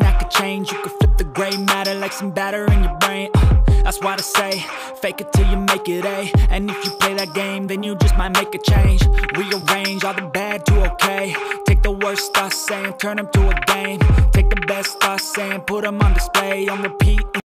that could change. You could flip the gray matter like some batter in your brain. Uh, that's why they say, fake it till you make it A. And if you play that game, then you just might make a change. Rearrange all the bad to okay. Take the worst thoughts saying, turn them to a game. Take the best thoughts saying, put them on display, on repeat.